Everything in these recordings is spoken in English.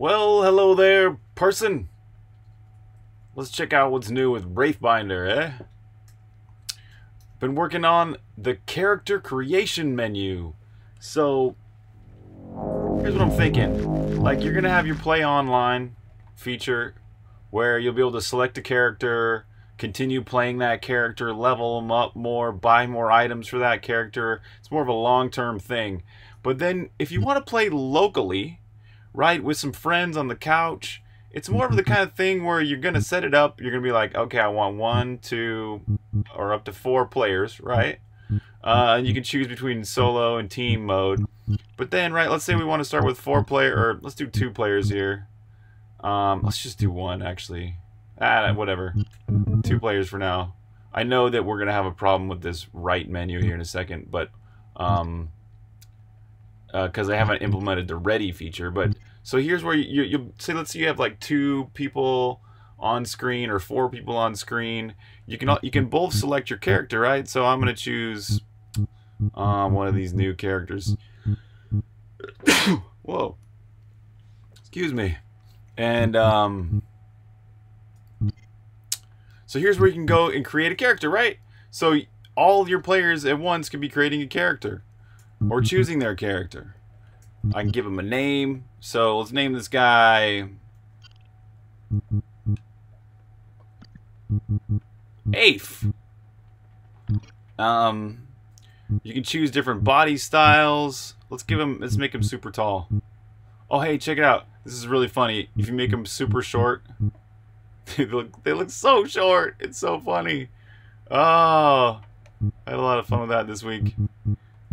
Well, hello there, person. Let's check out what's new with Wraithbinder, eh? Been working on the character creation menu. So, here's what I'm thinking. Like, you're going to have your play online feature where you'll be able to select a character, continue playing that character, level them up more, buy more items for that character. It's more of a long-term thing. But then if you want to play locally, right, with some friends on the couch, it's more of the kind of thing where you're going to set it up. You're going to be like, okay, I want one, two, or up to four players, right? Uh, and you can choose between solo and team mode. But then, right, let's say we want to start with four player, or let's do two players here. Um, let's just do one, actually. Ah, whatever. Two players for now. I know that we're going to have a problem with this right menu here in a second, but... Um, because uh, I haven't implemented the ready feature. But so here's where you, you say, let's say you have like two people on screen or four people on screen. You can you can both select your character, right? So I'm gonna choose um, one of these new characters. Whoa, excuse me. And um, so here's where you can go and create a character, right? So all your players at once can be creating a character or choosing their character. I can give him a name. So let's name this guy Afe. Um, you can choose different body styles. Let's give him. Let's make him super tall. Oh, hey, check it out. This is really funny. If you make him super short, they look they look so short. It's so funny. Oh, I had a lot of fun with that this week.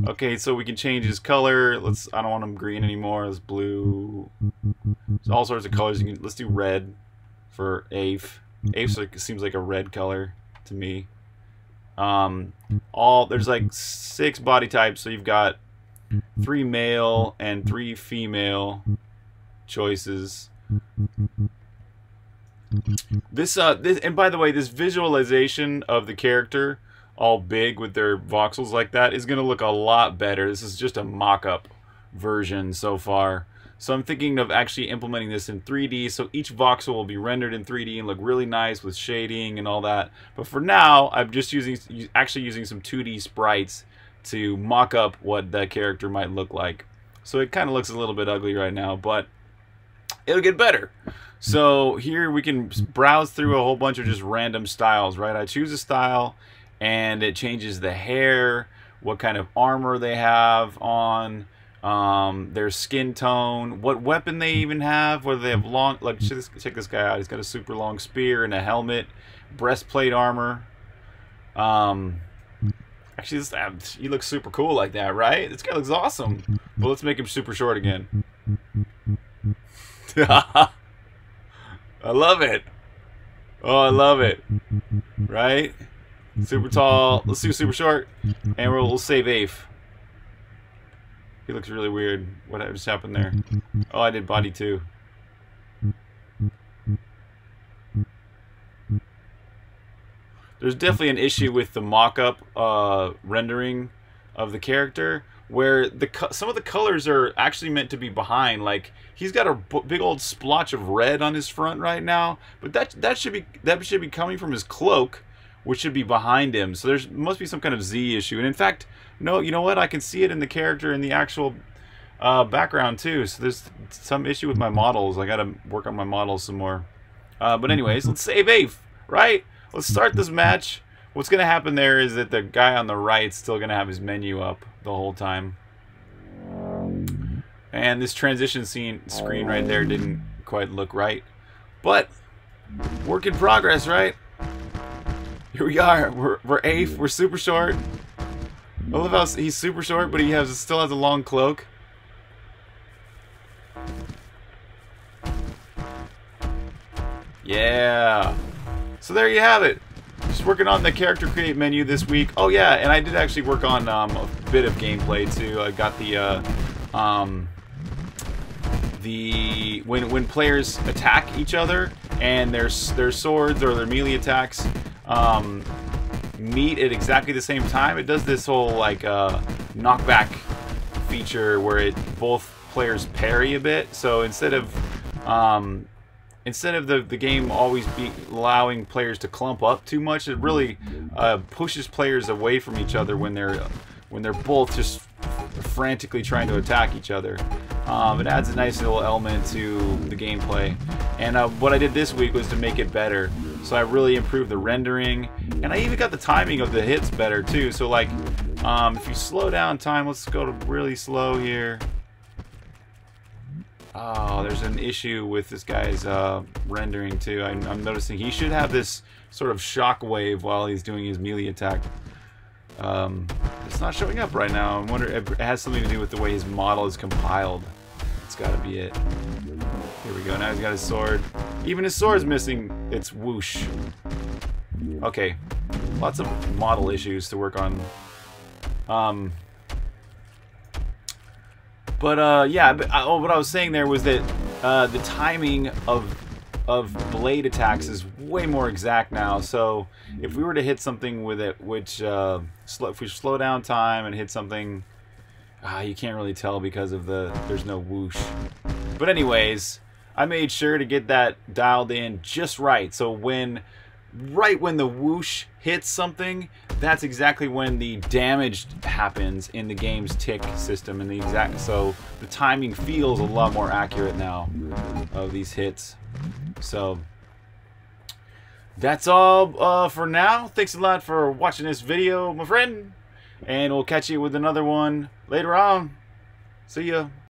Okay, so we can change his color. Let's. I don't want him green anymore. Let's blue. There's all sorts of colors. You can. Let's do red for Afe. Afe seems like a red color to me. Um, all there's like six body types. So you've got three male and three female choices. This uh this and by the way, this visualization of the character all big with their voxels like that is going to look a lot better. This is just a mock-up version so far. So I'm thinking of actually implementing this in 3D, so each voxel will be rendered in 3D and look really nice with shading and all that. But for now, I'm just using actually using some 2D sprites to mock up what that character might look like. So it kind of looks a little bit ugly right now, but it'll get better. So here we can browse through a whole bunch of just random styles, right? I choose a style and it changes the hair, what kind of armor they have on, um, their skin tone, what weapon they even have, whether they have long, like check this, guy out, he's got a super long spear and a helmet, breastplate armor. Um, actually, this, uh, he looks super cool like that, right? This guy looks awesome. But let's make him super short again. I love it. Oh, I love it. Right? Super tall. Let's do super short. And we'll, save Afe. He looks really weird. What just happened there? Oh, I did body too. There's definitely an issue with the mock-up uh, rendering of the character where the some of the colors are actually meant to be behind. Like he's got a big old splotch of red on his front right now, but that that should be that should be coming from his cloak which should be behind him. So there must be some kind of Z issue. And in fact, no, you know what? I can see it in the character in the actual uh, background too. So there's some issue with my models. I got to work on my models some more. Uh, but anyways, let's save Afe, right? Let's start this match. What's going to happen there is that the guy on the right is still going to have his menu up the whole time. And this transition scene screen right there didn't quite look right. But, work in progress, right? Here we are. We're, we're Afe. We're super short. I love how he's super short, but he has still has a long cloak. Yeah. So there you have it. Just working on the character create menu this week. Oh yeah, and I did actually work on um, a bit of gameplay too. I got the uh, um, the when when players attack each other and their their swords or their melee attacks um, meet at exactly the same time, it does this whole like uh, knockback feature where it both players parry a bit. So instead of um, instead of the, the game always be allowing players to clump up too much, it really uh, pushes players away from each other when they're when they're both just frantically trying to attack each other. Um, it adds a nice little element to the gameplay. And uh, what I did this week was to make it better. So I really improved the rendering, and I even got the timing of the hits better too. So like, um, if you slow down time, let's go to really slow here. Oh, there's an issue with this guy's uh, rendering too. I'm, I'm, noticing he should have this sort of shock wave while he's doing his melee attack. Um, it's not showing up right now. I wonder if it has something to do with the way his model is compiled. It's got to be it. Here we go. Now he's got his sword. Even his sword's missing its whoosh. Okay. Lots of model issues to work on. Um, but uh, yeah, but, uh, what I was saying there was that uh, the timing of of blade attacks is way more exact now. So if we were to hit something with it, which uh, if we slow down time and hit something, ah, you can't really tell because of the there's no whoosh. But anyways, I made sure to get that dialed in just right. So when right when the whoosh hits something, that's exactly when the damage happens in the game's tick system. And the exact so the timing feels a lot more accurate now of these hits. So that's all uh, for now. Thanks a lot for watching this video, my friend. And we'll catch you with another one later on. See ya.